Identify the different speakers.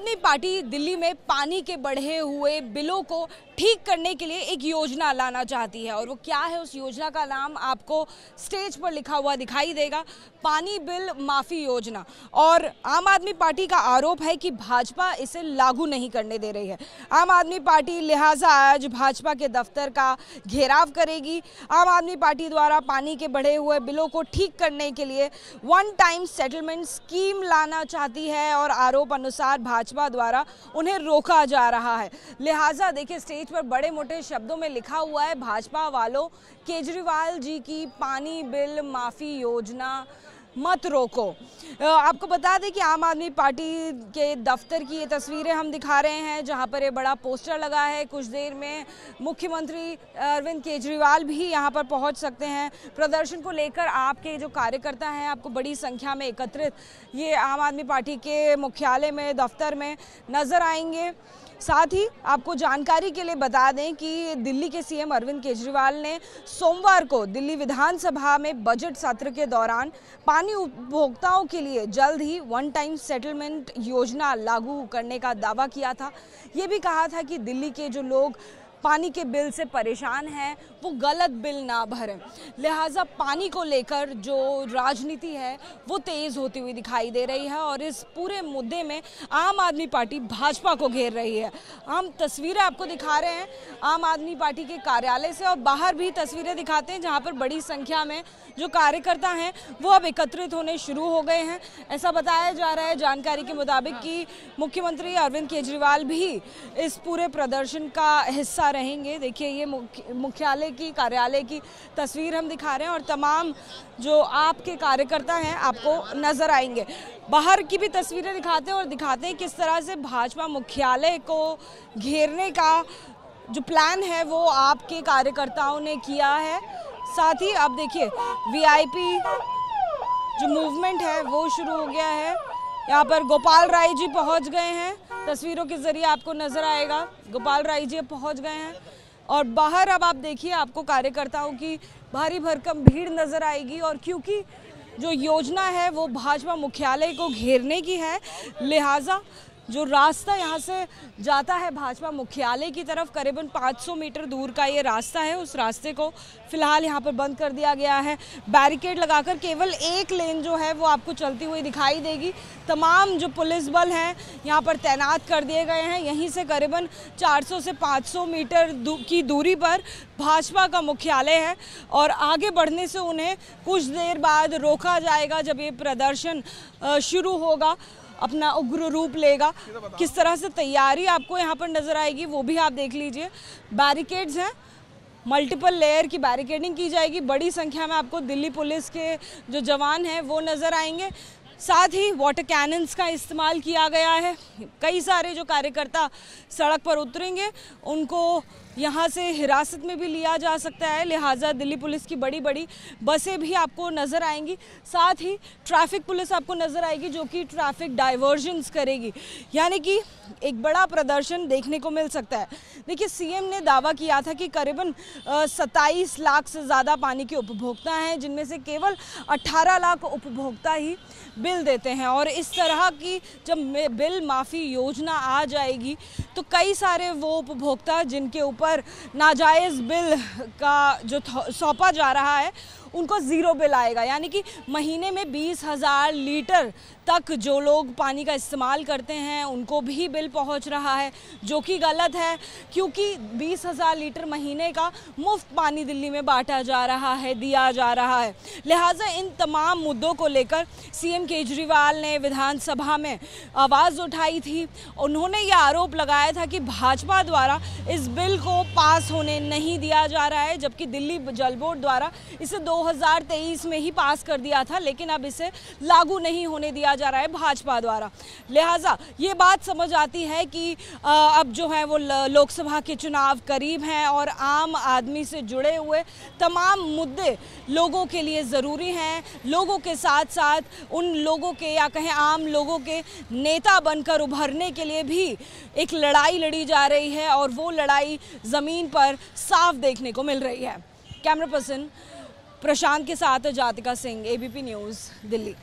Speaker 1: आदमी पार्टी दिल्ली में पानी के बढ़े हुए बिलों को ठीक करने के लिए एक योजना लाना चाहती है। और वो क्या है? उस योजना का नाम आपको स्टेज पर लिखा हुआ दिखाई देगा, पानी बिल माफ़ी योजना। और आम आदमी पार्टी का आरोप है कि भाजपा इसे लागू नहीं करने दे रही है। आम आदमी पार्टी लिहाजा आज भाजपा के दफ्तर का घेराव करेगी। आम आदमी पार्टी द्वारा पानी के बढ़े हुए बिलों को ठीक करने के लिए वन टाइम सेटलमेंट स्कीम लाना चाहती है। और आरोप अनुसार भाजपा द्वारा उन्हें रोका जा रहा है। लिहाजा देखिए, स्टेज पर बड़े मोटे शब्दों में लिखा हुआ है, भाजपा वालों केजरीवाल जी की पानी बिल माफ़ी योजना मत रोको। आपको बता दें कि आम आदमी पार्टी के दफ्तर की ये तस्वीरें हम दिखा रहे हैं, जहाँ पर ये बड़ा पोस्टर लगा है। कुछ देर में मुख्यमंत्री अरविंद केजरीवाल भी यहाँ पर पहुँच सकते हैं। प्रदर्शन को लेकर आपके जो कार्यकर्ता हैं, आपको बड़ी संख्या में एकत्रित ये आम आदमी पार्टी के मुख्यालय में, दफ्तर में नज़र आएँगे। साथ ही आपको जानकारी के लिए बता दें कि दिल्ली के सीएम अरविंद केजरीवाल ने सोमवार को दिल्ली विधानसभा में बजट सत्र के दौरान पानी उपभोक्ताओं के लिए जल्द ही वन टाइम सेटलमेंट योजना लागू करने का दावा किया था। ये भी कहा था कि दिल्ली के जो लोग पानी के बिल से परेशान हैं, वो गलत बिल ना भरें। लिहाजा पानी को लेकर जो राजनीति है, वो तेज़ होती हुई दिखाई दे रही है और इस पूरे मुद्दे में आम आदमी पार्टी भाजपा को घेर रही है। हम तस्वीरें आपको दिखा रहे हैं, आम आदमी पार्टी के कार्यालय से और बाहर भी तस्वीरें दिखाते हैं, जहाँ पर बड़ी संख्या में जो कार्यकर्ता हैं, वो अब एकत्रित होने शुरू हो गए हैं। ऐसा बताया जा रहा है जानकारी के मुताबिक कि मुख्यमंत्री अरविंद केजरीवाल भी इस पूरे प्रदर्शन का हिस्सा रहेंगे। देखिए, ये मुख्यालय की, कार्यालय की तस्वीर हम दिखा रहे हैं और तमाम जो आपके कार्यकर्ता हैं, आपको नज़र आएँगे। बाहर की भी तस्वीरें दिखाते हैं और दिखाते हैं किस तरह से भाजपा मुख्यालय को घेरने का जो प्लान है, वो आपके कार्यकर्ताओं ने किया है। साथ ही आप देखिए वीआईपी जो मूवमेंट है, वो शुरू हो गया है। यहाँ पर गोपाल राय जी पहुँच गए हैं। तस्वीरों के ज़रिए आपको नज़र आएगा। गोपाल राय जी पहुँच गए हैं। और बाहर अब आप देखिए आपको कार्यकर्ताओं की भारी भरकम भीड़ नज़र आएगी और क्योंकि जो योजना है वो भाजपा मुख्यालय को घेरने की है, लिहाजा जो रास्ता यहाँ से जाता है भाजपा मुख्यालय की तरफ़ करीबन 500 मीटर दूर का ये रास्ता है। उस रास्ते को फ़िलहाल यहाँ पर बंद कर दिया गया है। बैरिकेड लगाकर केवल एक लेन जो है वो आपको चलती हुई दिखाई देगी। तमाम जो पुलिस बल हैं यहाँ पर तैनात कर दिए गए हैं। यहीं से करीबन 400 से 500 मीटर दू, की दूरी पर भाजपा का मुख्यालय है और आगे बढ़ने से उन्हें कुछ देर बाद रोका जाएगा जब ये प्रदर्शन शुरू होगा। अपना उग्र रूप लेगा। किस तरह से तैयारी आपको यहाँ पर नज़र आएगी, वो भी आप देख लीजिए। बैरिकेड्स हैं। मल्टीपल लेयर की बैरिकेडिंग की जाएगी। बड़ी संख्या में आपको दिल्ली पुलिस के जो जवान हैं, वो नज़र आएँगे। साथ ही वाटर कैनन्स का इस्तेमाल किया गया है। कई सारे जो कार्यकर्ता सड़क पर उतरेंगे, उनको यहाँ से हिरासत में भी लिया जा सकता है, लिहाजा दिल्ली पुलिस की बड़ी बड़ी बसें भी आपको नज़र आएँगी। साथ ही ट्रैफ़िक पुलिस आपको नज़र आएगी जो कि ट्रैफ़िक डाइवर्जन्स करेगी। यानी कि एक बड़ा प्रदर्शन देखने को मिल सकता है। देखिए, सीएम ने दावा किया था कि करीबन सत्ताईस लाख से ज़्यादा पानी के उपभोक्ता हैं, जिनमें से केवल 18 लाख उपभोक्ता ही बिल देते हैं। और इस तरह की जब बिल माफ़ी योजना आ जाएगी तो कई सारे वो उपभोक्ता जिनके ऊपर नाजायज़ बिल का जो सौंपा जा रहा है उनको ज़ीरो बिल आएगा। यानी कि महीने में बीस हज़ार लीटर तक जो लोग पानी का इस्तेमाल करते हैं, उनको भी बिल पहुँच रहा है, जो कि गलत है, क्योंकि बीस हज़ार लीटर महीने का मुफ़्त पानी दिल्ली में बांटा जा रहा है, दिया जा रहा है। लिहाजा इन तमाम मुद्दों को लेकर सीएम केजरीवाल ने विधानसभा में आवाज़ उठाई थी। उन्होंने ये आरोप लगाया था कि भाजपा द्वारा इस बिल को पास होने नहीं दिया जा रहा है, जबकि दिल्ली जल बोर्ड द्वारा इसे दो 2023 में ही पास कर दिया था, लेकिन अब इसे लागू नहीं होने दिया जा रहा है भाजपा द्वारा। लिहाजा ये बात समझ आती है कि अब जो है वो लोकसभा के चुनाव करीब हैं और आम आदमी से जुड़े हुए तमाम मुद्दे लोगों के लिए ज़रूरी हैं। लोगों के साथ साथ उन लोगों के, या कहें आम लोगों के नेता बनकर उभरने के लिए भी एक लड़ाई लड़ी जा रही है और वो लड़ाई ज़मीन पर साफ़ देखने को मिल रही है। कैमरा पर्सन प्रशांत के साथ जातिका सिंह एबीपी न्यूज़ दिल्ली।